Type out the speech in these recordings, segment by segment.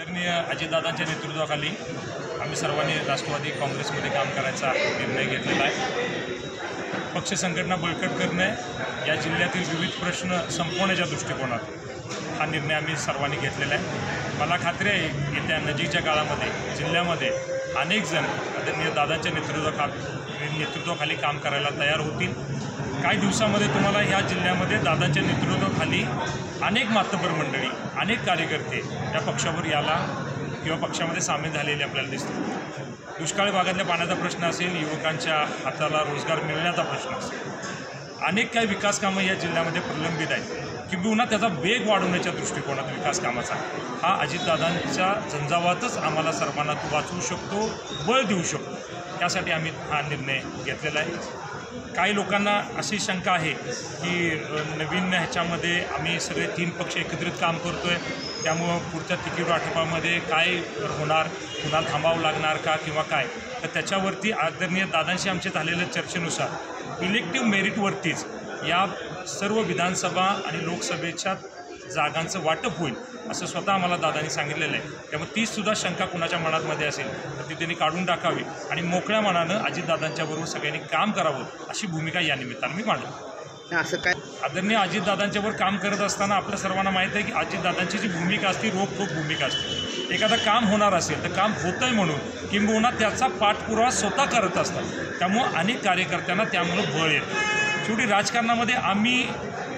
आदरणीय अजितदादांच्या नेतृत्वाखाली आम्ही सर्वांनी राष्ट्रवादी काँग्रेसमध्ये काम करायचा निर्णय घेतलेला आहे. पक्ष संघटना बळकट करणे या जिल्ह्यातील विविध प्रश्न संपवण्याच्या दृष्टिकोनात हा निर्णय आम्ही सर्वांनी घेतलेला आहे. मला खात्री आहे येत्या नजीकच्या काळामध्ये जिल्ह्यामध्ये अनेक जण आदरणीय दादांच्या नेतृत्वाखा नेतृत्वाखाली काम करायला तयार होतील. काही दिवसामध्ये तुम्हाला ह्या जिल्ह्यामध्ये दादांच्या नेतृत्वाखाली अनेक मातबर मंडळी अनेक कार्यकर्ते या पक्षावर याला किंवा पक्षामध्ये सामील झालेले आपल्याला दिसतील. दुष्काळी भागातल्या पाण्याचा प्रश्न असेल युवकांच्या हाताला रोजगार मिळण्याचा प्रश्न असेल. अनेक काही विकास कामं या जिल्ह्यामध्ये प्रलंबित आहेत. किंबहुना त्याचा वेग वाढवण्याच्या दृष्टिकोनात विकास कामाचा हा अजितदादांच्या झंझावातच आम्हाला सर्वांना तो वाचवू शकतो बळ देऊ शकतो. त्यासाठी आम्ही हा निर्णय घेतलेला आहे. काही लोकांना अशी शंका आहे की नवीन ह्याच्यामध्ये आम्ही सगळे तीन पक्ष एकत्रित काम करतो आहे त्यामुळं पुढच्या तिकीट वाटपामध्ये काय होणार कुणाला थांबावं लागणार का किंवा काय? तर त्याच्यावरती आदरणीय दादांशी आमच्या झालेल्या चर्चेनुसार इलेक्टिव्ह मेरिटवरतीच या सर्व विधानसभा आणि लोकसभेच्या जागांचं वाटप होईल असं स्वतः आम्हाला दादांनी सांगितलेलं आहे. त्यामुळे ती सुद्धा शंका कुणाच्या मनातमध्ये असेल तर ती त्यांनी काढून टाकावी आणि मोकळ्या मनानं अजितदादांच्या बरोबर सगळ्यांनी काम करावं अशी भूमिका या निमित्तानं मी मांडली असं काय? आदरणीय अजितदादांच्यावर काम करत असताना आपल्या सर्वांना माहीत आहे की अजितदादांची जी भूमिका असते रोखोक भूमिका असते. एखादं काम होणार असेल तर काम होतं आहे म्हणून किंबहुना त्याचा पाठपुरावा स्वतः करत असतात. त्यामुळं अनेक कार्यकर्त्यांना त्यामुळं बळ येतं. शेवटी राजकारणामध्ये आम्ही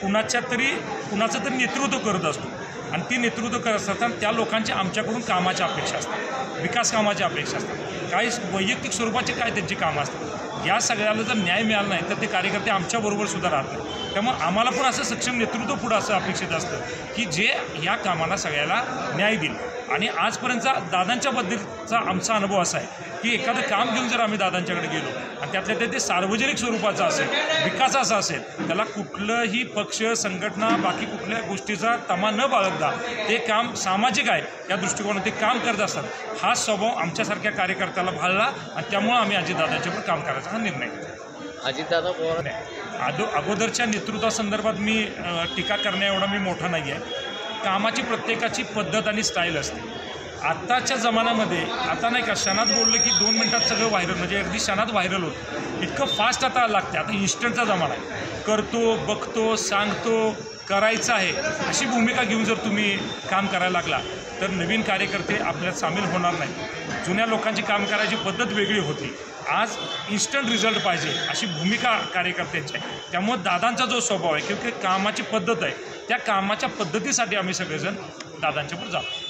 कुणाच्या तरी कुणाचं तरी नेतृत्व करत असतो. आणि ती नेतृत्व करत असताना त्या लोकांच्या आमच्याकडून कामाच्या अपेक्षा असतात विकास कामाच्या अपेक्षा असतात काही वैयक्तिक स्वरूपाचे काय त्यांची कामं असतात? या सगळ्याला जर न्याय मिळाला नाही तर ते कार्यकर्ते आमच्याबरोबर सुद्धा राहतात त्यामुळं आम्हाला पण असं सक्षम नेतृत्व पुढं असं अपेक्षित असतं की जे या कामाला सगळ्याला न्याय देईल. आणि आजपर्यंतचा दादांच्या बद्दलचा आमचा अनुभव असा आहे की एखादं काम घेऊन जर आम्ही दादांच्याकडे गेलो आणि त्यातल्या त्यात ते सार्वजनिक स्वरूपाचं असेल विकासाचं असेल त्याला कुठलंही पक्ष संघटना बाकी कुठल्या गोष्टीचा तमा न बाळगता ते काम सामाजिक आहे या दृष्टिकोनात ते काम करत असतात. हा स्वभाव आमच्यासारख्या कार्यकर्त्याला भाळला आणि त्यामुळं आम्ही अजितदादांच्यावर काम करायचा हा निर्णय घेतला. अजितदादा पवार? अदो अगोदरच्या नेतृत्वासंदर्भात मी टीका करण्या एवढा मी मोठा नाही आहे कामाची प्रत्येकाची पद्धत आणि स्टाईल असते. आत्ताच्या जमान्यामध्ये आता नाही का क्षणात बोललं की दोन मिनटात सगळं व्हायरल म्हणजे अगदी क्षणात व्हायरल होतं. इतकं फास्ट आता लागते आता इन्स्टंटचा जमाना आहे. करतो बघतो सांगतो करायचं आहे अशी भूमिका घेऊन जर तुम्ही काम करायला लागला तर नवीन कार्यकर्ते आपल्यात सामील होणार नाही जुन्या लोकांची काम करायची पद्धत वेगळी होती. आज इन्स्टंट रिझल्ट पाहिजे अशी भूमिका कार्यकर्त्यांची आहे. त्यामुळे दादांचा जो स्वभाव आहे किंवा कामाची पद्धत आहे त्या कामाच्या पद्धतीसाठी आम्ही सगळेजण दादांच्यावर जातो.